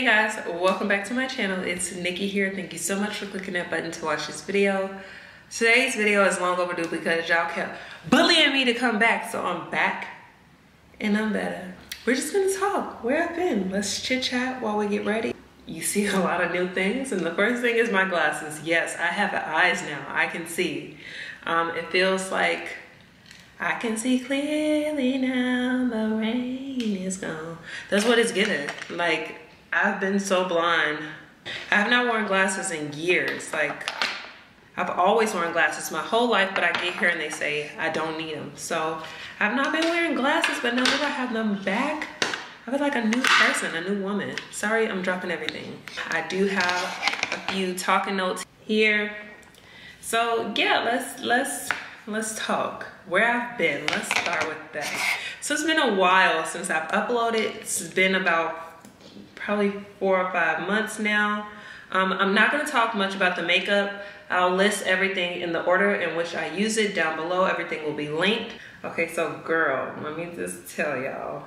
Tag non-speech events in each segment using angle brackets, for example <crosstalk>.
Hey guys, welcome back to my channel. It's Nikki here. Thank you so much for clicking that button to watch this video. Today's video is long overdue because y'all kept bullying me to come back, so I'm back and I'm better. We're just gonna talk where I've been. Let's chit chat while we get ready. You see a lot of new things, and the first thing is my glasses. Yes, I have eyes now. I can see. Um, it feels like I can see clearly now the rain is gone. That's what it's giving. Like, I've been so blind. I have not worn glasses in years. Like, I've always worn glasses my whole life, but I get here and they say I don't need them. So I've not been wearing glasses, but now that I have them back, I feel like a new person, a new woman. Sorry, I'm dropping everything. I do have a few talking notes here. So yeah, let's let's let's talk where I've been. Let's start with that. So it's been a while since I've uploaded. It's been about probably four or five months now. Um, I'm not gonna talk much about the makeup. I'll list everything in the order in which I use it down below. Everything will be linked. Okay, so girl, let me just tell y'all.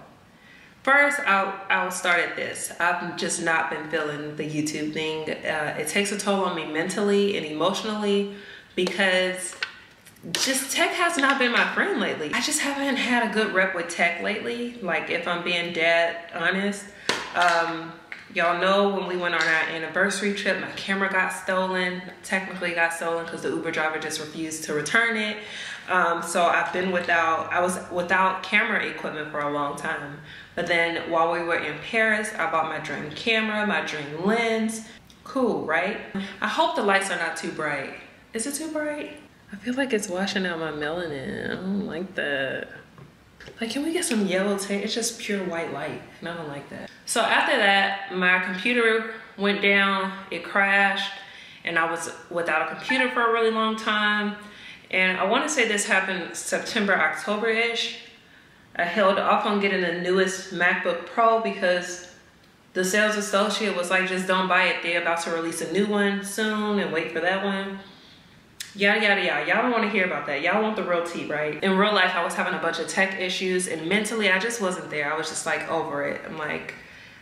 First, I'll, I'll start at this. I've just not been feeling the YouTube thing. Uh, it takes a toll on me mentally and emotionally because just tech has not been my friend lately. I just haven't had a good rep with tech lately. Like if I'm being dead honest. Um, Y'all know when we went on our anniversary trip, my camera got stolen. Technically got stolen because the Uber driver just refused to return it. Um, so I've been without, I was without camera equipment for a long time. But then while we were in Paris, I bought my dream camera, my dream lens. Cool, right? I hope the lights are not too bright. Is it too bright? I feel like it's washing out my melanin. I don't like that. Like, can we get some yellow tape? It's just pure white light, and I don't like that. So after that, my computer went down, it crashed, and I was without a computer for a really long time. And I wanna say this happened September, October-ish. I held off on getting the newest MacBook Pro because the sales associate was like, just don't buy it. They're about to release a new one soon and wait for that one yada yada yada. Y'all don't want to hear about that. Y'all want the real tea right? In real life i was having a bunch of tech issues and mentally i just wasn't there. I was just like over it. I'm like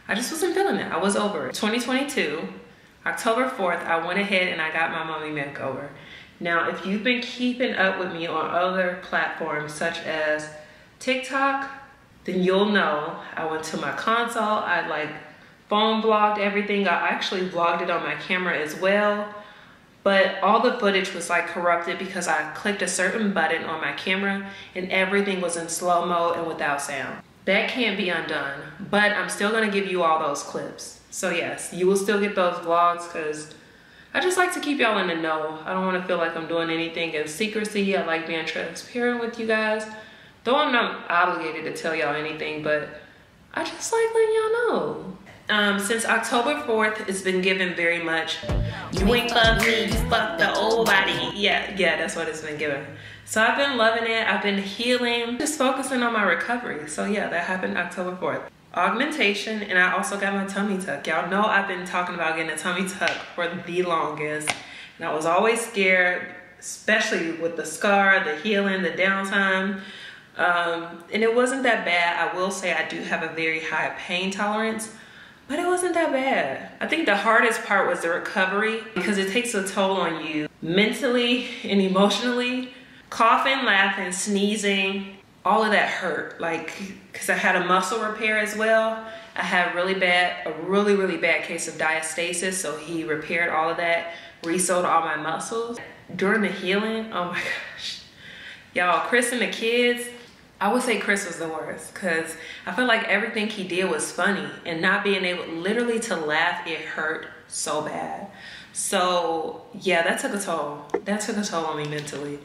i just wasn't feeling it. I was over it. 2022 october 4th i went ahead and i got my mommy makeover now if you've been keeping up with me on other platforms such as tiktok then you'll know i went to my console. I like phone vlogged everything. I actually vlogged it on my camera as well but all the footage was like corrupted because I clicked a certain button on my camera and everything was in slow-mo and without sound. That can't be undone, but I'm still gonna give you all those clips. So yes, you will still get those vlogs because I just like to keep y'all in the know. I don't wanna feel like I'm doing anything in secrecy. I like being transparent with you guys. Though I'm not obligated to tell y'all anything, but I just like letting y'all know. Um, since October 4th, it's been given very much, you ain't fuck me, you fuck the old body. Yeah, yeah, that's what it's been given. So I've been loving it. I've been healing, just focusing on my recovery. So yeah, that happened October 4th. Augmentation, and I also got my tummy tuck. Y'all know I've been talking about getting a tummy tuck for the longest. And I was always scared, especially with the scar, the healing, the downtime. Um, and it wasn't that bad. I will say I do have a very high pain tolerance but it wasn't that bad. I think the hardest part was the recovery because it takes a toll on you mentally and emotionally. Coughing, laughing, sneezing, all of that hurt. Like, because I had a muscle repair as well. I had really bad, a really, really bad case of diastasis. So he repaired all of that, resewed all my muscles. During the healing, oh my <laughs> gosh. Y'all, Chris and the kids, I would say Chris was the worst because I feel like everything he did was funny and not being able literally to laugh, it hurt so bad. So yeah, that took a toll. That took a toll on me mentally.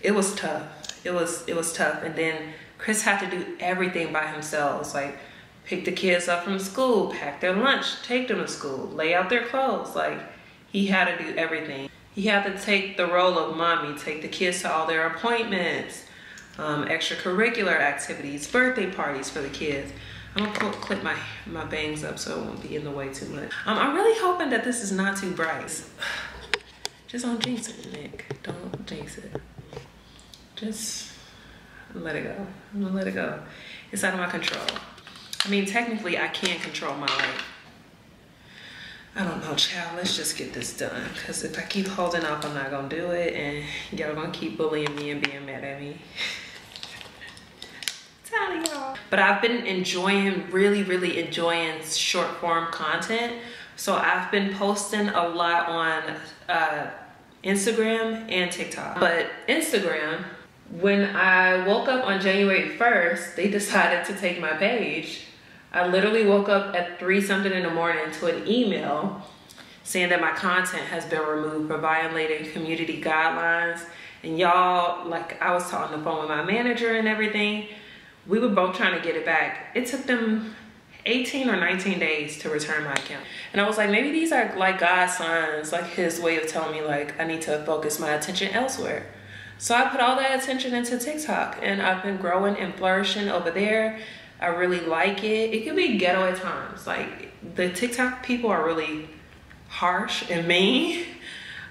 It was tough. It was it was tough. And then Chris had to do everything by himself. Like pick the kids up from school, pack their lunch, take them to school, lay out their clothes. Like he had to do everything. He had to take the role of mommy, take the kids to all their appointments, um, extracurricular activities, birthday parties for the kids. I'm gonna clip my, my bangs up so it won't be in the way too much. Um, I'm really hoping that this is not too bright. Just don't jinx it, Nick. Don't jinx it. Just let it go. I'm gonna let it go. It's out of my control. I mean, technically I can control my life. I don't know, child. Let's just get this done. Because if I keep holding up, I'm not to do it. And y'all to keep bullying me and being mad at me. <laughs> But I've been enjoying, really, really enjoying short form content. So I've been posting a lot on uh, Instagram and TikTok. But Instagram, when I woke up on January 1st, they decided to take my page I literally woke up at three something in the morning to an email saying that my content has been removed for violating community guidelines. And y'all, like I was on the phone with my manager and everything. We were both trying to get it back. It took them 18 or 19 days to return my account. And I was like, maybe these are like God's signs, like his way of telling me like I need to focus my attention elsewhere. So I put all that attention into TikTok and I've been growing and flourishing over there. I really like it. It can be ghetto at times. Like the TikTok people are really harsh and mean.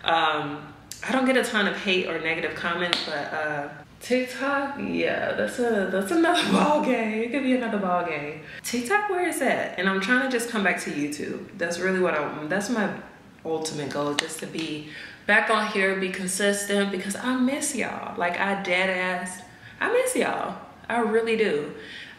Um, I don't get a ton of hate or negative comments, but uh, TikTok, yeah, that's a that's another <laughs> ball game. It could be another ball game. TikTok, where is that? And I'm trying to just come back to YouTube. That's really what I. want. That's my ultimate goal, just to be back on here, be consistent because I miss y'all. Like I dead ass, I miss y'all. I really do.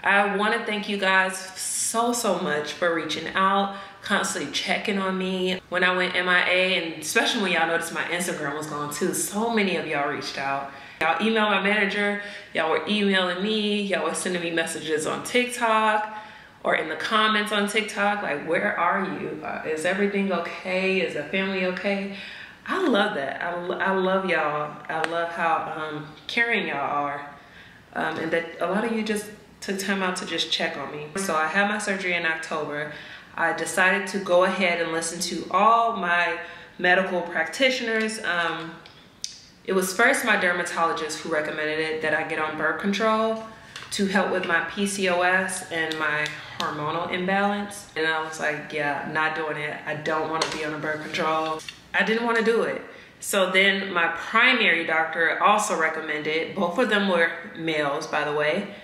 I want to thank you guys so, so much for reaching out, constantly checking on me. When I went MIA, and especially when y'all noticed my Instagram was gone too, so many of y'all reached out. Y'all email my manager, y'all were emailing me, y'all were sending me messages on TikTok or in the comments on TikTok, like, where are you? Uh, is everything okay? Is the family okay? I love that. I, I love y'all. I love how um, caring y'all are. Um, and that a lot of you just took time out to just check on me. So I had my surgery in October. I decided to go ahead and listen to all my medical practitioners. Um, it was first my dermatologist who recommended it that I get on birth control to help with my PCOS and my hormonal imbalance. And I was like, yeah, not doing it. I don't want to be on a birth control. I didn't want to do it. So then my primary doctor also recommended, both of them were males by the way,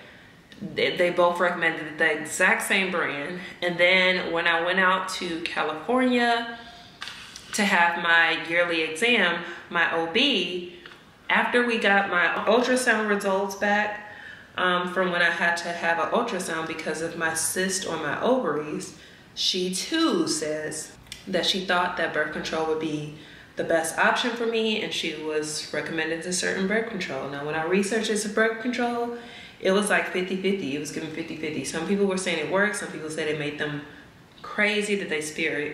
they, they both recommended the exact same brand. And then when I went out to California to have my yearly exam, my OB, after we got my ultrasound results back um, from when I had to have an ultrasound because of my cyst on my ovaries, she too says that she thought that birth control would be the best option for me and she was recommended a certain birth control. Now when I researched this birth control, it was like 50-50. It was given 50-50. Some people were saying it worked. Some people said it made them crazy, that they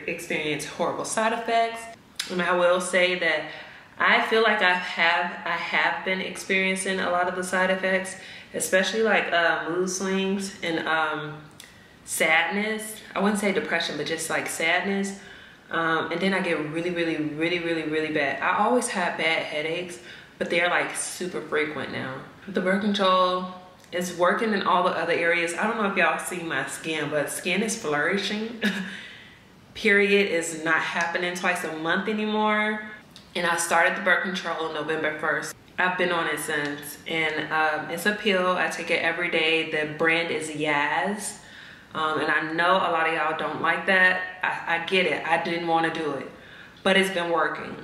experience horrible side effects. And I will say that I feel like I have I have been experiencing a lot of the side effects, especially like uh, mood swings and um, sadness. I wouldn't say depression, but just like sadness. Um, and then I get really, really, really, really, really bad. I always had bad headaches, but they're like super frequent now. The birth control it's working in all the other areas. I don't know if y'all see my skin, but skin is flourishing. <laughs> Period is not happening twice a month anymore. And I started the birth control November 1st. I've been on it since. And um, it's a pill. I take it every day. The brand is Yaz. Um, and I know a lot of y'all don't like that. I, I get it. I didn't want to do it. But it's been working.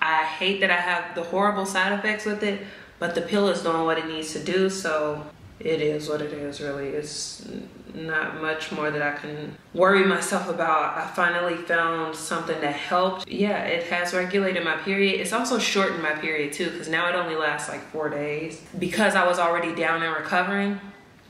I hate that I have the horrible side effects with it. But the pill is doing what it needs to do. So it is what it is really. It's not much more that i can worry myself about. I finally found something that helped. Yeah it has regulated my period. It's also shortened my period too because now it only lasts like four days. Because i was already down and recovering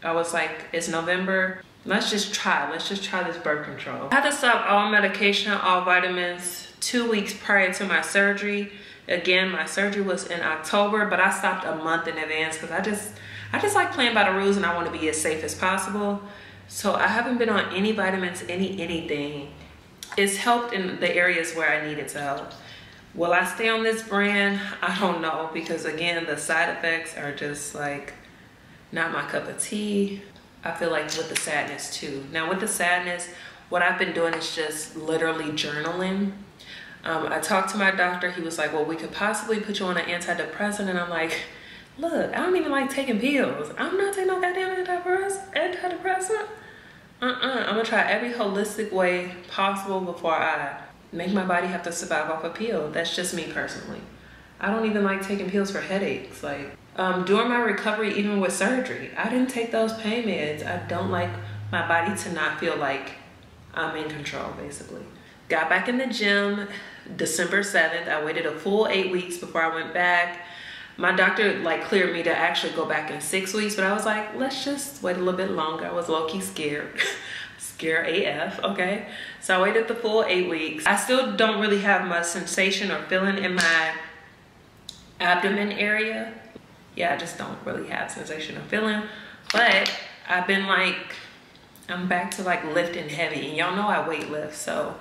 i was like it's november. Let's just try. Let's just try this birth control. I had to stop all medication all vitamins two weeks prior to my surgery. Again my surgery was in october but i stopped a month in advance because i just I just like playing by the rules and I want to be as safe as possible. So I haven't been on any vitamins, any anything. It's helped in the areas where I needed to help. Will I stay on this brand? I don't know because again, the side effects are just like not my cup of tea. I feel like with the sadness too. Now with the sadness, what I've been doing is just literally journaling. Um, I talked to my doctor. He was like, well, we could possibly put you on an antidepressant. And I'm like, Look, I don't even like taking pills. I'm not taking no goddamn antidepressant. antidepressant. Uh-uh. I'm gonna try every holistic way possible before I make my body have to survive off a pill. That's just me personally. I don't even like taking pills for headaches. Like um, during my recovery, even with surgery, I didn't take those pain meds. I don't like my body to not feel like I'm in control, basically. Got back in the gym December 7th. I waited a full eight weeks before I went back. My doctor like cleared me to actually go back in six weeks, but I was like, let's just wait a little bit longer. I was low-key scared. <laughs> scared AF, okay? So I waited the full eight weeks. I still don't really have much sensation or feeling in my abdomen area. Yeah, I just don't really have sensation or feeling. But I've been like, I'm back to like lifting heavy. And y'all know I weight lift, so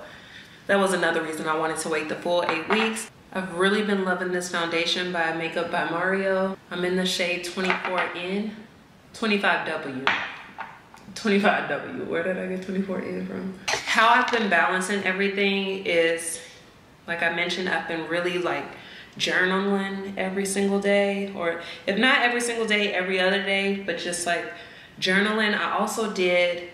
that was another reason I wanted to wait the full eight weeks. I've really been loving this foundation by Makeup by Mario. I'm in the shade 24N, 25W. 25W, where did I get 24N from? How I've been balancing everything is, like I mentioned, I've been really like journaling every single day, or if not every single day, every other day, but just like journaling. I also did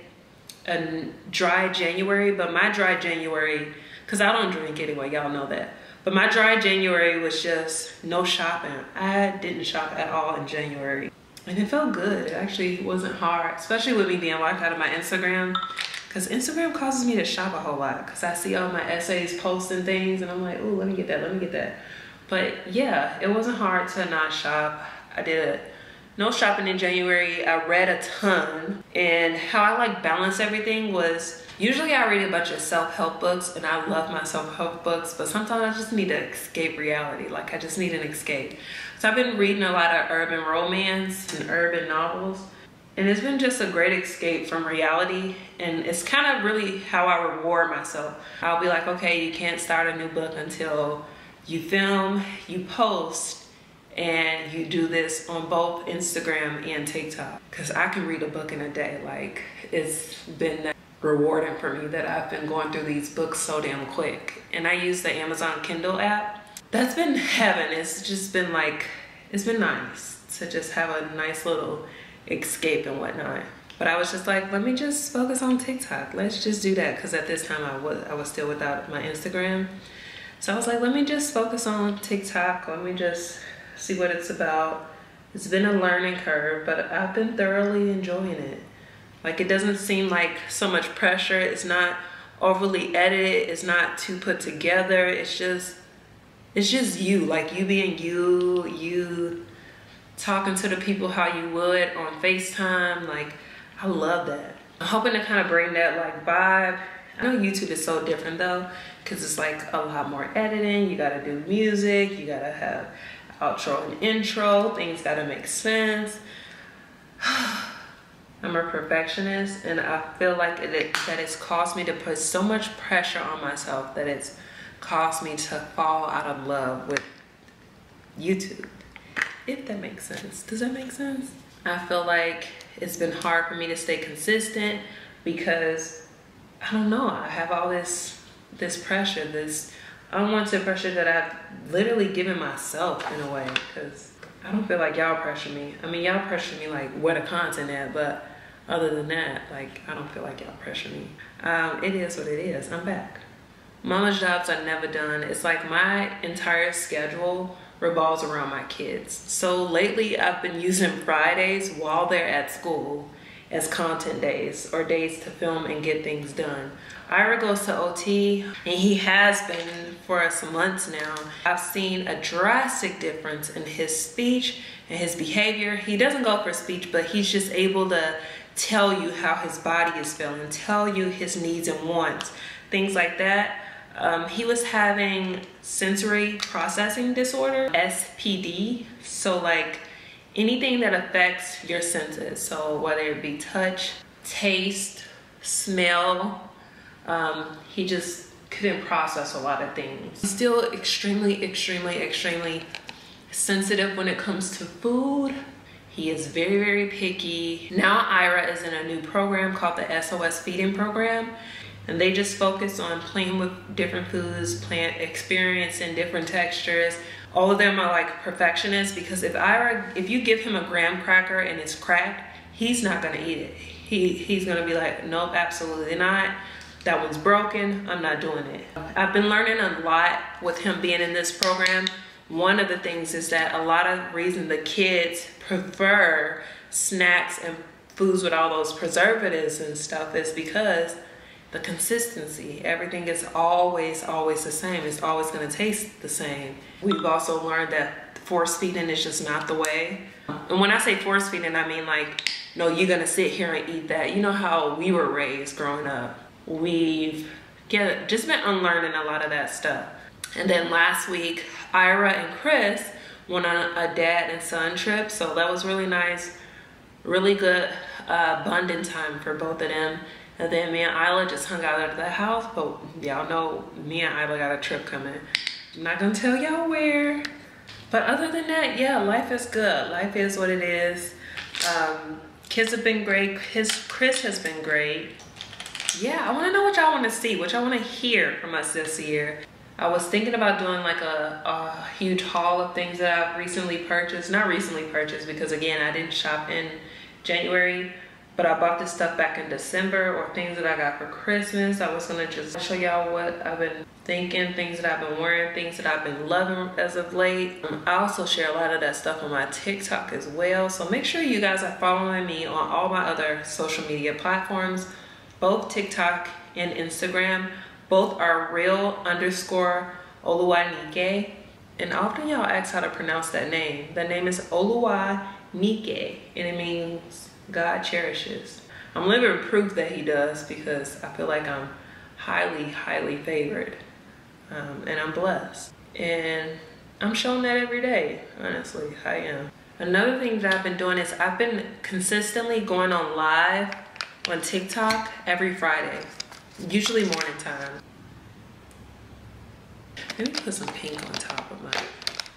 a dry January, but my dry January, because I don't drink anyway, y'all know that. But my dry January was just no shopping. I didn't shop at all in January. And it felt good. It actually wasn't hard, especially with me being locked out of my Instagram. Because Instagram causes me to shop a whole lot. Because I see all my essays posting things and I'm like, oh, let me get that, let me get that. But yeah, it wasn't hard to not shop. I did it no shopping in January. I read a ton and how I like balance everything was usually I read a bunch of self-help books and I love my self-help books, but sometimes I just need to escape reality. Like I just need an escape. So I've been reading a lot of urban romance and urban novels. And it's been just a great escape from reality. And it's kind of really how I reward myself. I'll be like, okay, you can't start a new book until you film, you post, and you do this on both Instagram and TikTok. Because I can read a book in a day. Like it's been rewarding for me that I've been going through these books so damn quick. And I use the Amazon Kindle app. That's been heaven. It's just been like it's been nice to just have a nice little escape and whatnot. But I was just like let me just focus on TikTok. Let's just do that. Because at this time I was I was still without my Instagram. So I was like let me just focus on TikTok. Let me just see what it's about. It's been a learning curve, but I've been thoroughly enjoying it. Like it doesn't seem like so much pressure. It's not overly edited. It's not too put together. It's just, it's just you. Like you being you, you talking to the people how you would on FaceTime. Like I love that. I'm hoping to kind of bring that like vibe. I know YouTube is so different though, because it's like a lot more editing. You gotta do music. You gotta have outro and intro. Things gotta make sense. <sighs> I'm a perfectionist and I feel like it, that it's caused me to put so much pressure on myself that it's caused me to fall out of love with YouTube. If that makes sense. Does that make sense? I feel like it's been hard for me to stay consistent because I don't know, I have all this this pressure, this unwanted pressure that I've literally given myself in a way because I don't feel like y'all pressure me. I mean, y'all pressure me like where the content at, but other than that, like I don't feel like y'all pressure me. Um, it is what it is. I'm back. Mama's jobs are never done. It's like my entire schedule revolves around my kids. So lately I've been using Fridays while they're at school as content days or days to film and get things done. Ira goes to OT and he has been for some months now. I've seen a drastic difference in his speech and his behavior. He doesn't go for speech, but he's just able to tell you how his body is feeling, tell you his needs and wants, things like that. Um, he was having sensory processing disorder, SPD. So like anything that affects your senses. So whether it be touch, taste, smell, um, he just couldn't process a lot of things. Still extremely, extremely, extremely sensitive when it comes to food. He is very, very picky. Now Ira is in a new program called the SOS Feeding Program. And they just focus on playing with different foods, plant experiencing different textures. All of them are like perfectionists because if Ira, if you give him a graham cracker and it's cracked, he's not gonna eat it. He, he's gonna be like, nope, absolutely not that one's broken, I'm not doing it. I've been learning a lot with him being in this program. One of the things is that a lot of reason the kids prefer snacks and foods with all those preservatives and stuff is because the consistency. Everything is always, always the same. It's always gonna taste the same. We've also learned that force feeding is just not the way. And when I say force feeding, I mean like, no, you're gonna sit here and eat that. You know how we were raised growing up. We've get, just been unlearning a lot of that stuff. And then last week, Ira and Chris went on a dad and son trip. So that was really nice. Really good uh, bonding time for both of them. And then me and Ila just hung out at the house, but y'all know me and Ila got a trip coming. I'm not gonna tell y'all where. But other than that, yeah, life is good. Life is what it is. Um, kids have been great. His Chris has been great. Yeah, I wanna know what y'all wanna see, what y'all wanna hear from us this year. I was thinking about doing like a, a huge haul of things that I've recently purchased. Not recently purchased because again, I didn't shop in January but I bought this stuff back in December or things that I got for Christmas. I was gonna just show y'all what I've been thinking, things that I've been wearing, things that I've been loving as of late. Um, I also share a lot of that stuff on my TikTok as well. So make sure you guys are following me on all my other social media platforms, both TikTok and Instagram. Both are real underscore Oluwanike. And often y'all ask how to pronounce that name. The name is Oluwanike and it means God cherishes. I'm living proof that he does because I feel like I'm highly, highly favored. Um, and I'm blessed. And I'm showing that every day, honestly, I am. Another thing that I've been doing is I've been consistently going on live on TikTok every Friday, usually morning time. Me put some pink on top of my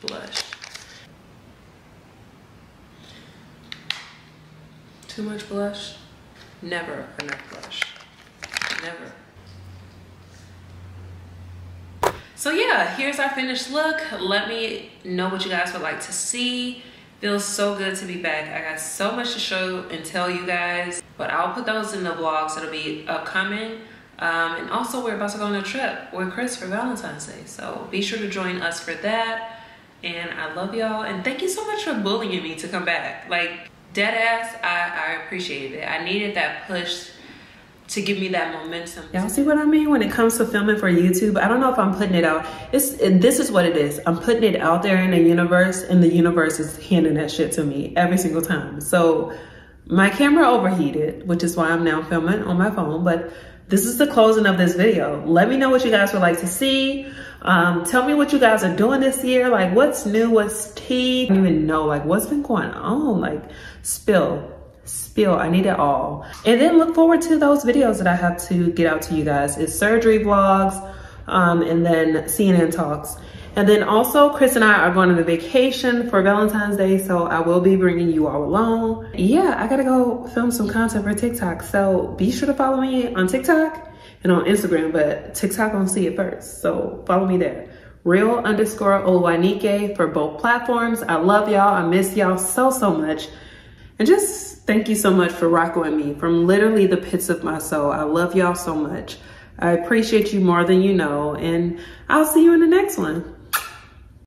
blush. Too much blush? Never enough blush. Never. So yeah, here's our finished look. Let me know what you guys would like to see. Feels so good to be back. I got so much to show and tell you guys, but I'll put those in the vlogs that'll be upcoming. Um, and also we're about to go on a trip with Chris for Valentine's Day. So be sure to join us for that. And I love y'all. And thank you so much for bullying me to come back. Like, dead ass, I, I appreciated it. I needed that push to give me that momentum. Y'all see what I mean when it comes to filming for YouTube? I don't know if I'm putting it out. It's it, This is what it is. I'm putting it out there in the universe and the universe is handing that shit to me every single time. So my camera overheated, which is why I'm now filming on my phone, but this is the closing of this video. Let me know what you guys would like to see. Um, tell me what you guys are doing this year. Like what's new, what's tea? I don't even know like what's been going on. Like spill, spill, I need it all. And then look forward to those videos that I have to get out to you guys. It's surgery vlogs um, and then C&N talks. And then also Chris and I are going on a vacation for Valentine's Day. So I will be bringing you all along. Yeah, I gotta go film some content for TikTok. So be sure to follow me on TikTok and on Instagram, but TikTok won't see it first. So follow me there. Real underscore Oluwanike for both platforms. I love y'all. I miss y'all so, so much. And just thank you so much for rocking with me from literally the pits of my soul. I love y'all so much. I appreciate you more than you know. And I'll see you in the next one.